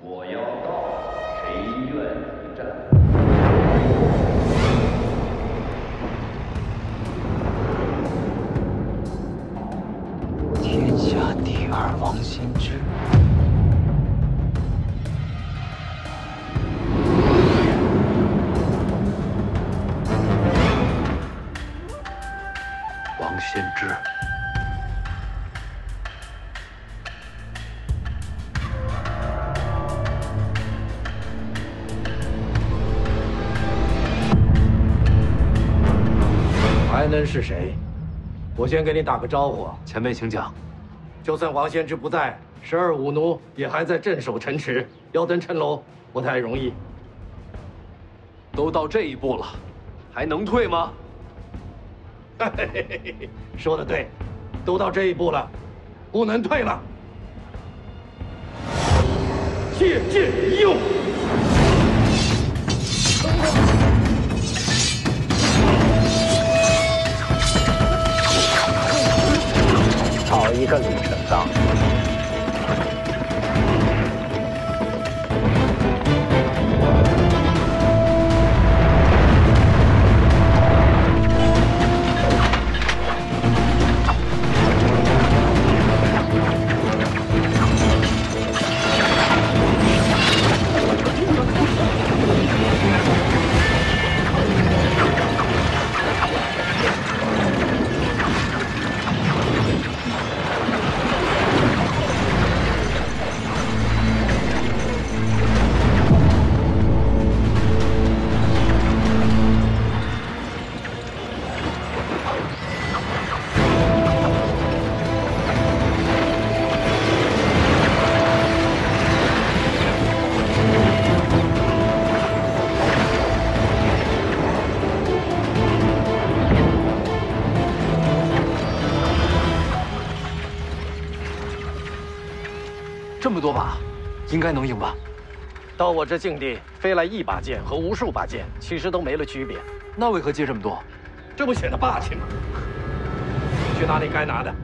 我要告诉，谁愿意战？还能是谁？我先给你打个招呼。前辈，请讲。就算王先知不在，十二武奴也还在镇守城池，要登城楼不太容易。都到这一步了，还能退吗？说的对，都到这一步了，不能退了。借剑一用。好一个李成刚！这么多把，应该能赢吧？到我这境地，飞来一把剑和无数把剑，其实都没了区别。那为何接这么多？这不显得霸气吗？去拿你该拿的。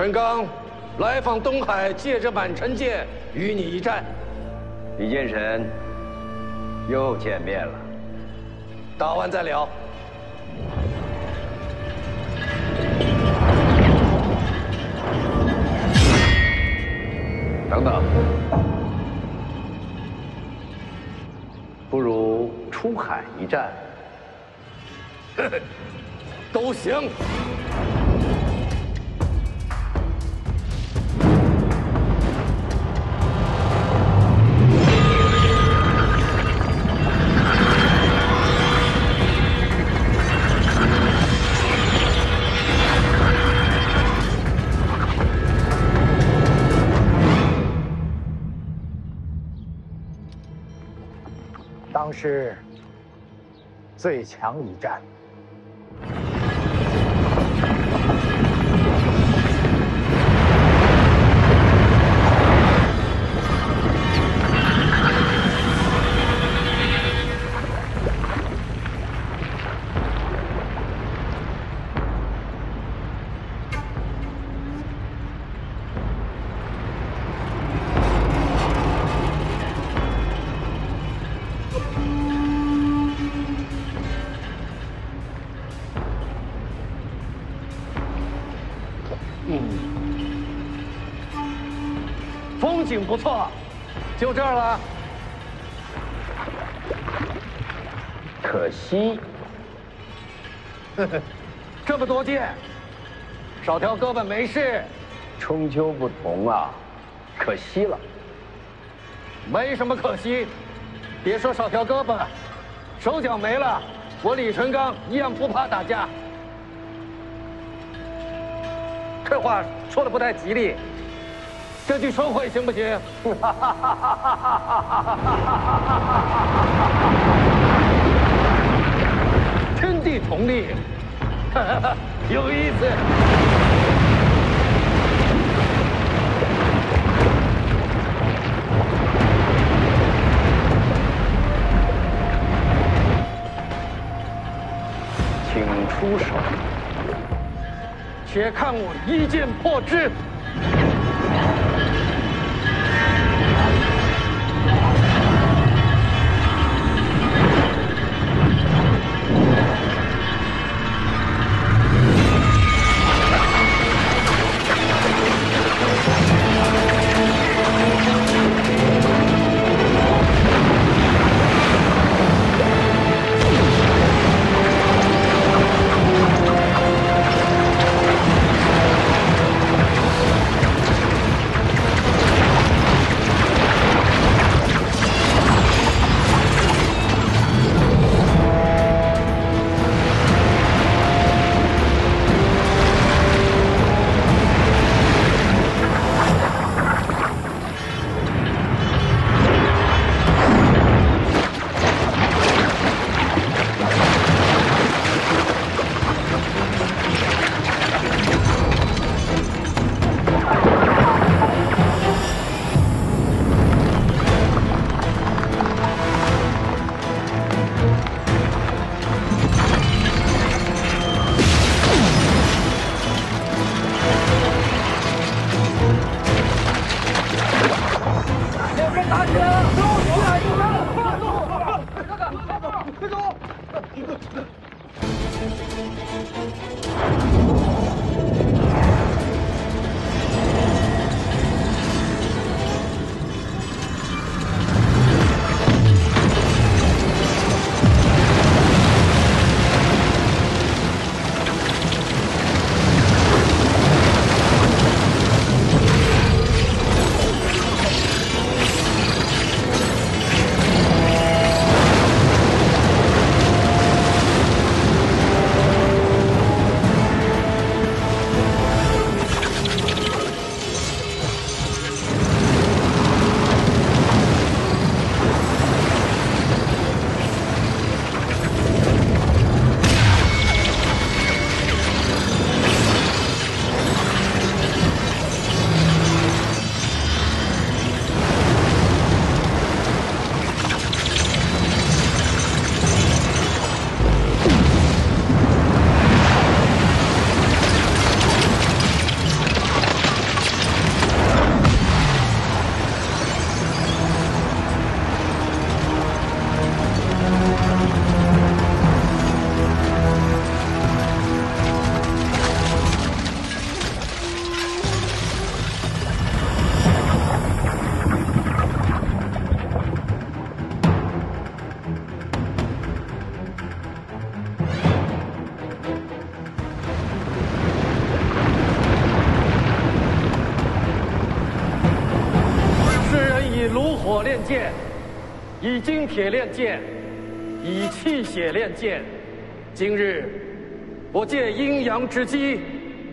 李淳刚来访东海，借着满城剑与你一战。李剑神，又见面了。打完再聊。等等，不如出海一战。都行。是最强一战。景不错，就这儿了。可惜，这么多剑，少条胳膊没事，春秋不同啊，可惜了。没什么可惜。别说少条胳膊，手脚没了，我李淳刚一样不怕打架。这话说的不太吉利。这句收回行不行？天地重力，有意思。请出手。且看我一剑破之。以精铁炼剑，以气血炼剑。今日，我借阴阳之机，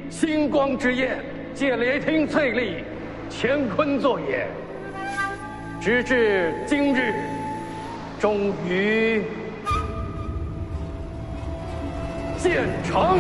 星光之焰，借雷霆淬砺，乾坤作也。直至今日，终于建成。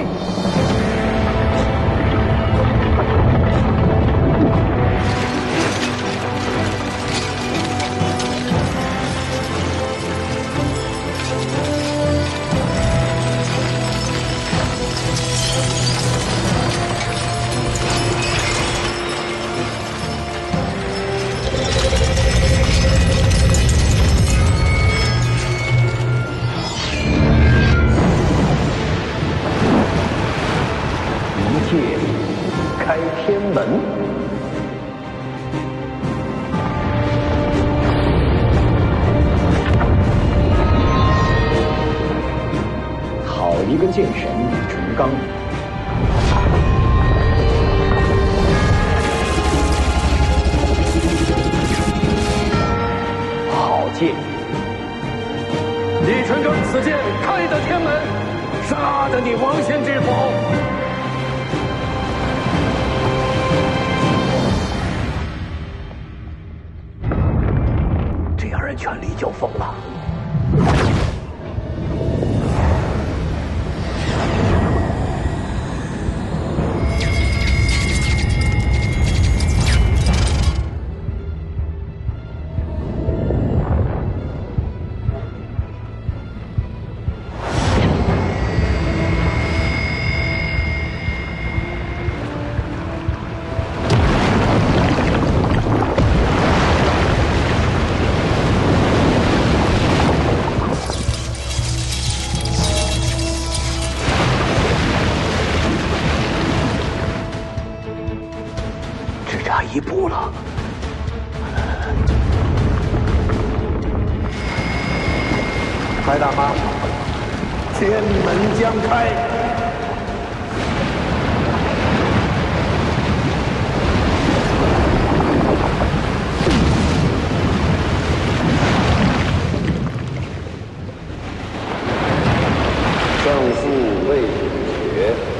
剑神李淳罡好剑。李淳罡此剑开得天门杀得你王仙之否？这样人权力就疯了。天门将开。胜负未决。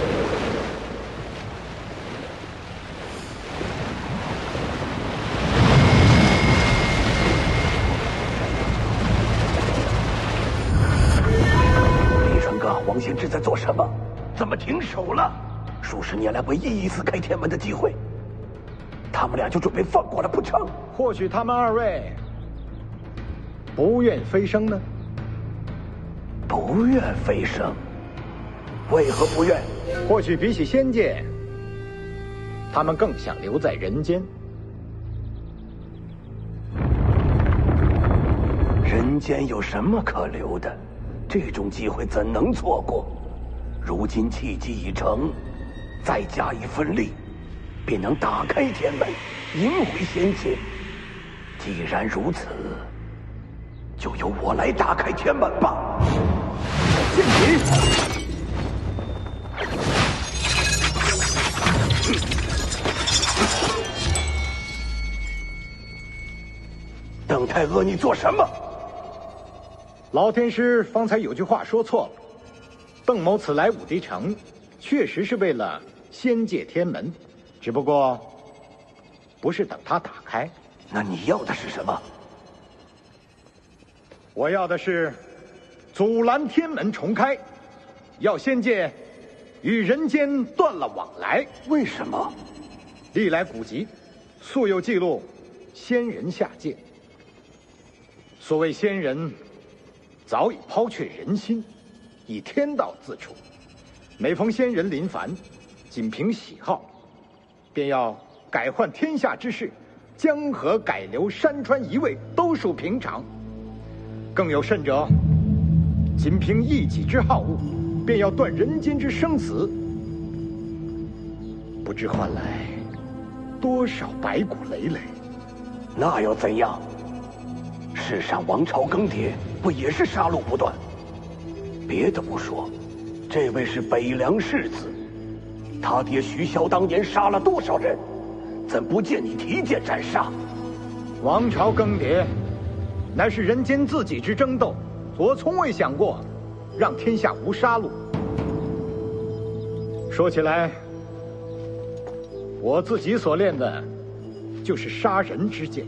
李成刚、王献之在做什么？怎么停手了？数十年来唯一一次开天门的机会，他们俩就准备放过了不成？或许他们二位不愿飞升呢？不愿飞升，为何不愿？或许比起仙界，他们更想留在人间。人间有什么可留的？这种机会怎能错过？如今契机已成，再加一份力，便能打开天门，迎回仙界。既然如此，就由我来打开天门吧。剑戟，邓太阿，你做什么？老天师方才有句话说错了，邓某此来武帝城，确实是为了仙界天门，只不过不是等他打开。那你要的是什么？我要的是阻拦天门重开，要仙界与人间断了往来。为什么？历来古籍素有记录，仙人下界。所谓仙人，早已抛却人心，以天道自处。每逢仙人临凡，仅凭喜好，便要改换天下之事，江河改流、山川移位，都属平常。更有甚者，仅凭一己之好恶，便要断人间之生死，不知换来多少白骨累累。那又怎样？世上王朝更迭，不也是杀戮不断？别的不说，这位是北凉世子，他爹徐骁当年杀了多少人？怎不见你提剑斩杀？王朝更迭，乃是人间自己之争斗，我从未想过让天下无杀戮。说起来，我自己所练的，就是杀人之剑。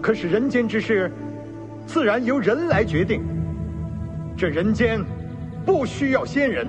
可是人间之事，自然由人来决定。这人间不需要仙人。